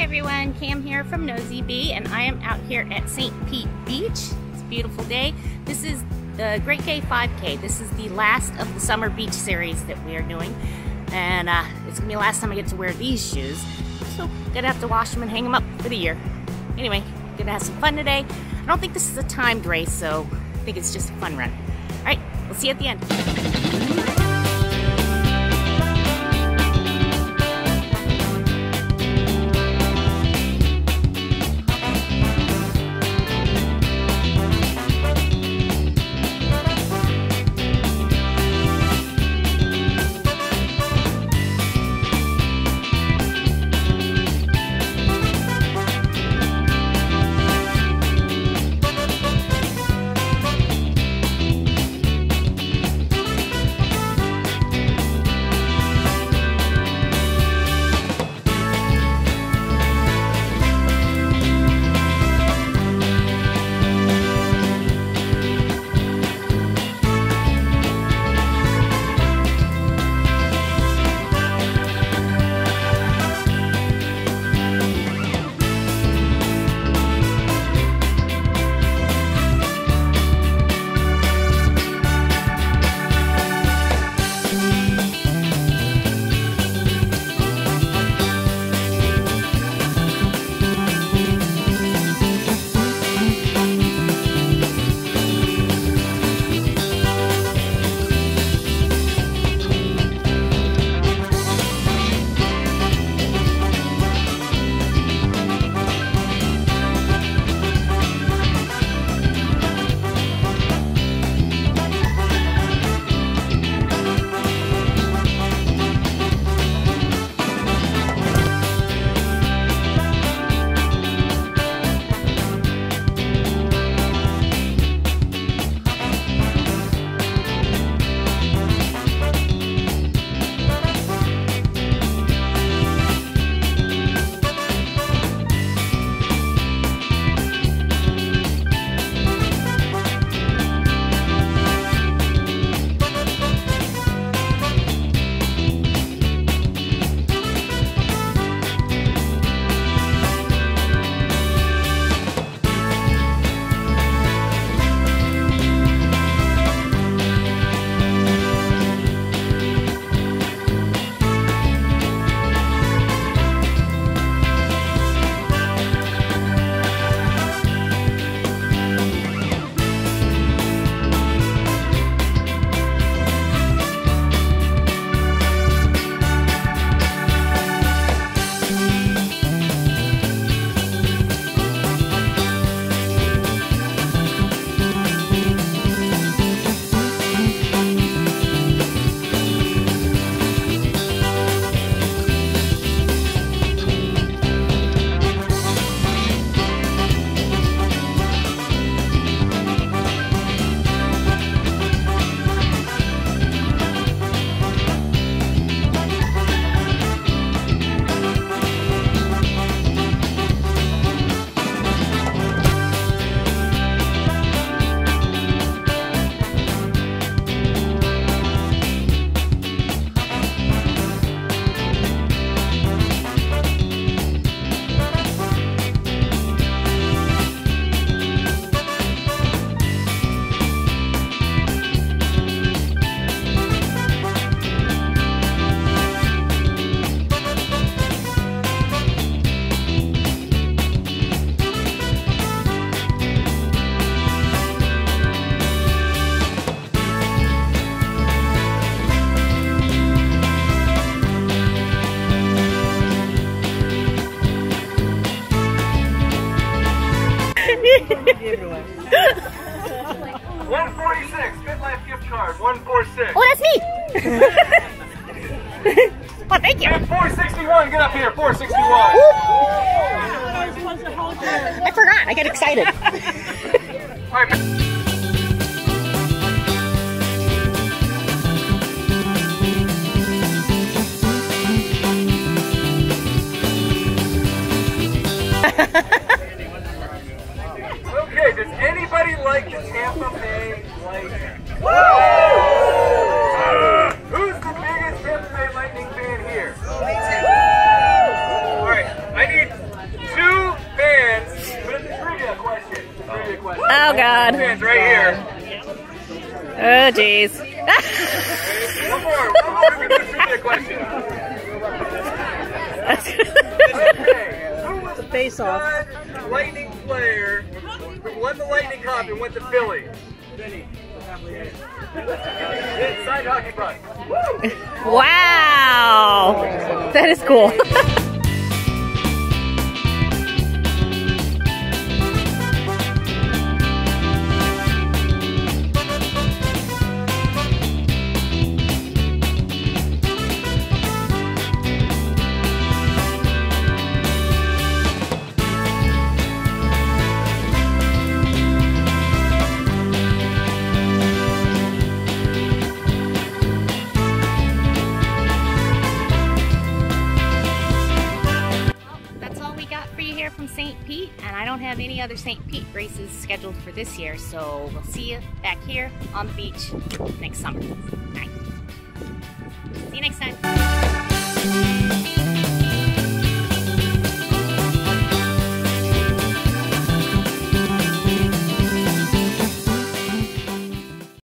everyone, Cam here from Nosie Bee and I am out here at St. Pete Beach. It's a beautiful day. This is the Great Gay 5K. This is the last of the summer beach series that we are doing and uh, it's gonna be the last time I get to wear these shoes. So gonna have to wash them and hang them up for the year. Anyway, gonna have some fun today. I don't think this is a timed race, so I think it's just a fun run. All right, we'll see you at the end. Card. One four six. Oh, that's me! well, oh, thank you. And four sixty-one. Get up here. Four sixty-one. I forgot. I get excited. All right. Okay, does anybody like the Tampa Bay Lightning? Who's the biggest Tampa Lightning fan here? Oh, All right, I need two fans. Oh. oh God. Fans right here. Oh jeez. one more. One more. Trivia question. okay. Who face off. Lightning player who won the Lightning Cup and went to Philly? Wow. That is cool. from St. Pete, and I don't have any other St. Pete races scheduled for this year, so we'll see you back here on the beach next summer. Bye. See you next time.